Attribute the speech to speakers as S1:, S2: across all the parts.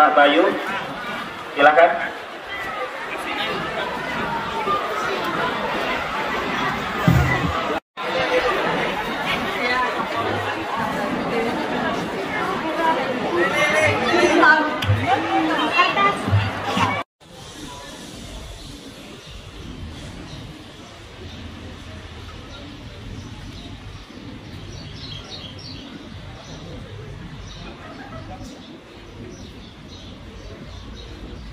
S1: Pak Bayu, silakan.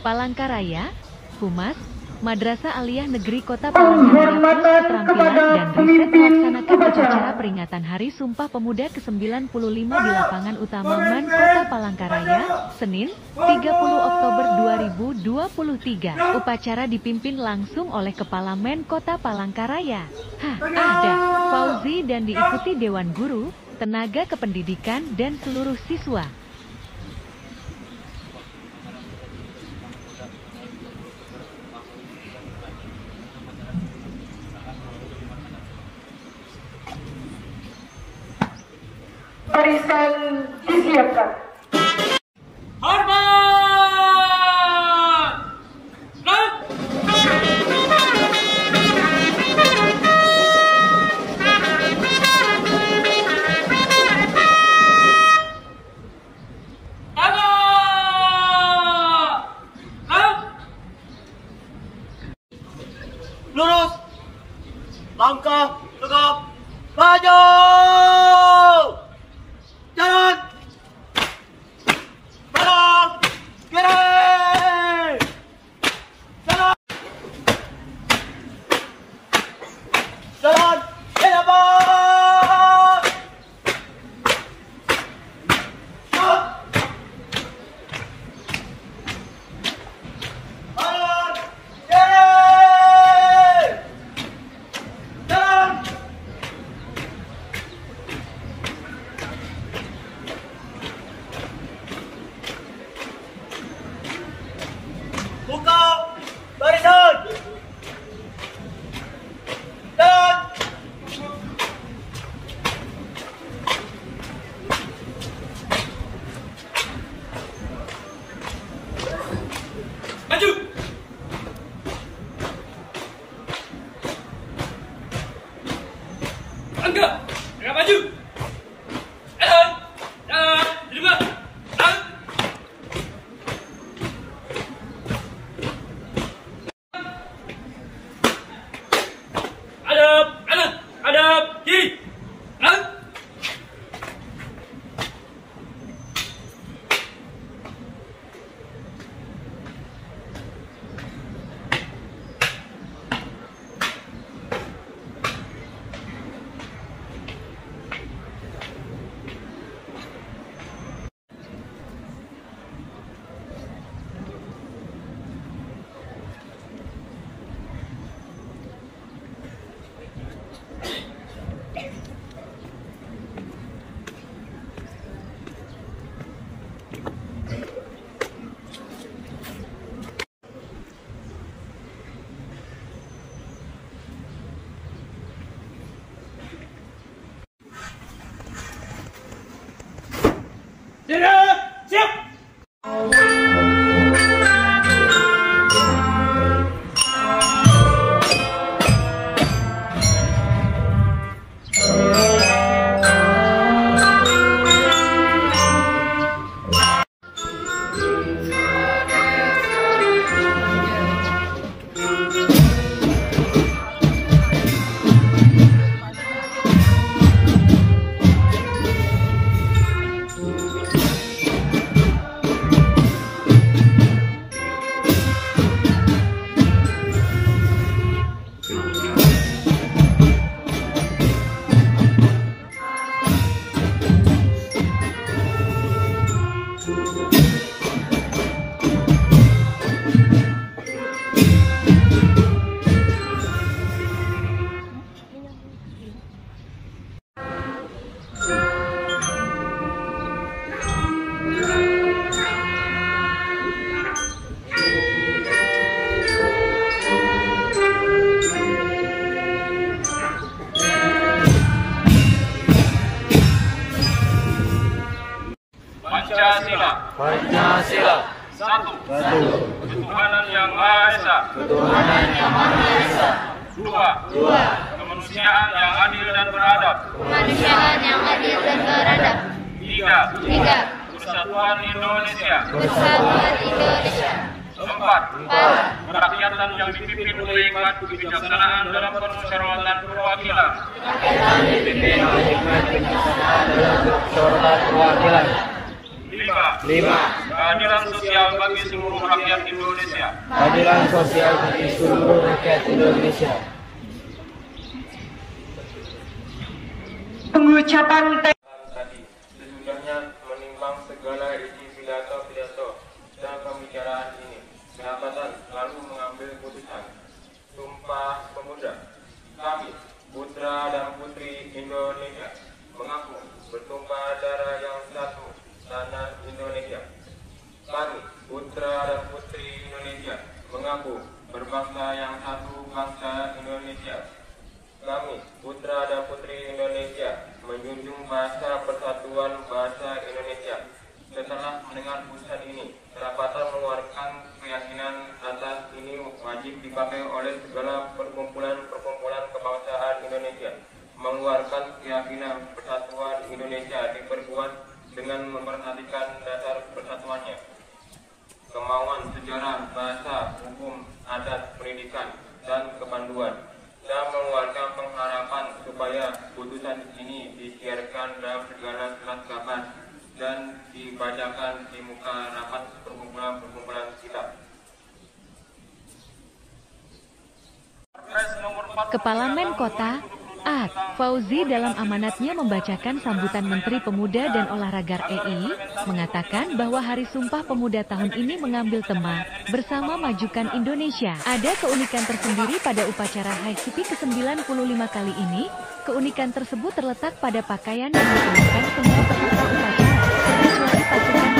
S2: Palangkaraya, Humas, Madrasah Aliyah Negeri Kota Palangkaraya Keterampilan dan Riset melaksanakan upacara peringatan Hari Sumpah Pemuda ke-95 di lapangan utama MAN Kota Palangkaraya, Senin, 30 Oktober 2023. Upacara dipimpin langsung oleh Kepala Men Kota Palangkaraya. Hah, ada Fauzi dan diikuti Dewan Guru, tenaga kependidikan dan seluruh siswa.
S3: Barisan disiapkan.
S4: Hormat! Lurus! Langkah tegap maju!
S1: Pancasila. Satu.
S5: Satu.
S1: Ketuhanan yang Maha Esa.
S5: Ketuhanan yang Maha Esa.
S1: Dua.
S5: Dua.
S1: Kemanusiaan yang adil dan beradab.
S6: kemanusiaan yang adil dan beradab.
S1: Tiga.
S6: Tiga,
S1: Persatuan Indonesia.
S6: persatuan Indonesia.
S1: Empat.
S6: Empat,
S1: Kerakyatan yang dipimpin oleh hikmat kebijaksanaan dalam permusyawaratan perwakilan.
S5: Kedaulatan perwakilan.
S1: Lima.
S5: Lima.
S1: Keadilan sosial bagi seluruh rakyat Indonesia.
S5: Keadilan sosial bagi seluruh rakyat Indonesia.
S3: Pengucapan
S1: tadi sesudahnya menimbang segala isi pidato-pidato dan pembicaraan ini sahabatan lalu mengambil putusan sumpah pemuda kami putra dan putri Indonesia mengaku bertumpah darah yang satu tanah Indonesia kami putra dan putri Indonesia mengaku berbangsa yang satu bangsa Indonesia kami, putra dan putri Indonesia, menjunjung bahasa persatuan bahasa Indonesia. Setelah mendengar putusan ini, kerapatan mengeluarkan keyakinan atas ini wajib dipakai oleh segala perkumpulan-perkumpulan kebangsaan Indonesia. Mengeluarkan keyakinan persatuan Indonesia diperkuat dengan memperhatikan dasar persatuannya kemauan sejarah, bahasa, hukum, adat, pendidikan, dan kepanduan dan mengeluarkan pengharapan supaya putusan ini disiarkan dalam segala kelas kabar dan dibacakan di muka rapat perkumpulan-perkumpulan kita. Perpres nomor 40
S2: Kepala Menkota, Ad Fauzi dalam amanatnya membacakan sambutan Menteri Pemuda dan Olahraga RI, mengatakan bahwa Hari Sumpah Pemuda tahun ini mengambil tema bersama majukan Indonesia. Ada keunikan tersendiri pada upacara HICP ke-95 kali ini. Keunikan tersebut terletak pada pakaian yang dikenakan semua peserta upacara, terkecuali pasukan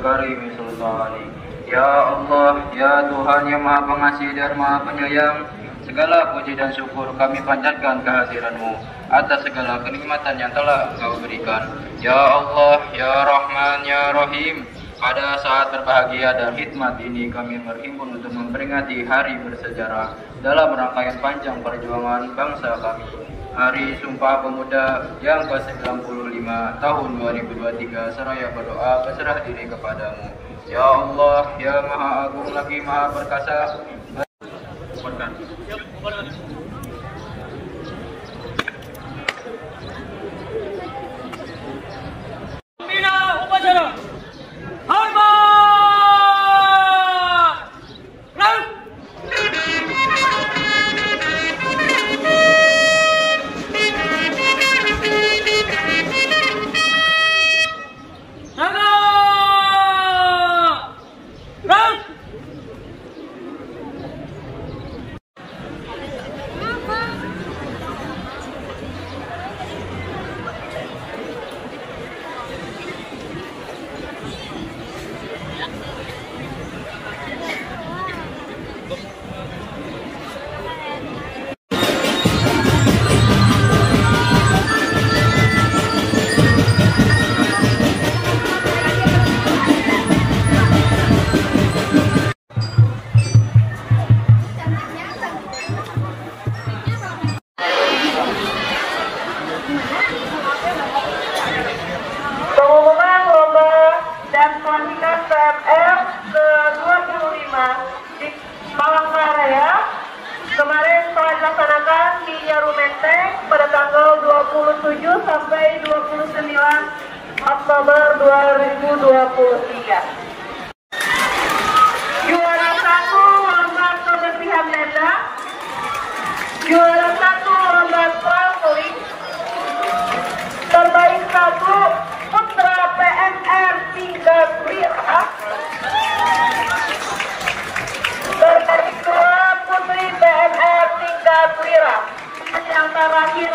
S5: karimi sultani. Ya Allah, ya Tuhan yang maha pengasih dan maha penyayang, segala puji dan syukur kami panjatkan kehadiranmu atas segala kenikmatan yang telah engkau berikan. Ya Allah, ya Rahman, ya Rahim, pada saat berbahagia dan hikmat ini kami berhimpun untuk memperingati hari bersejarah dalam rangkaian panjang perjuangan bangsa kami. Hari Sumpah Pemuda yang ke-95 tahun 2023 seraya berdoa berserah diri kepadamu. Ya Allah, Ya Maha Agung lagi Maha Perkasa,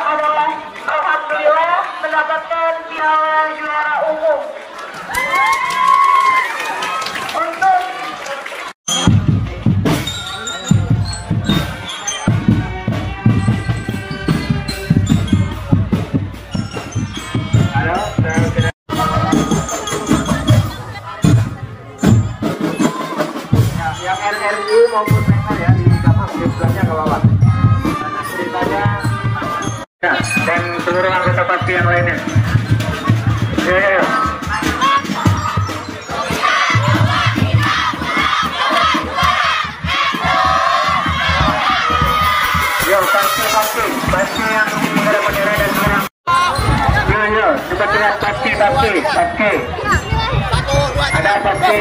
S3: adalah Alhamdulillah mendapatkan piala juara umum.
S7: Ya, yang RRU maupun mental ya di kapal sebelahnya ke bawah. Seluruh anggota pasti yang lainnya. Ya, ya, ya. Yo, pasti pasti pasti yang bendera bendera dan sekarang. Yo, yo, cepat cepat pasti pasti pasti. Ada pasti.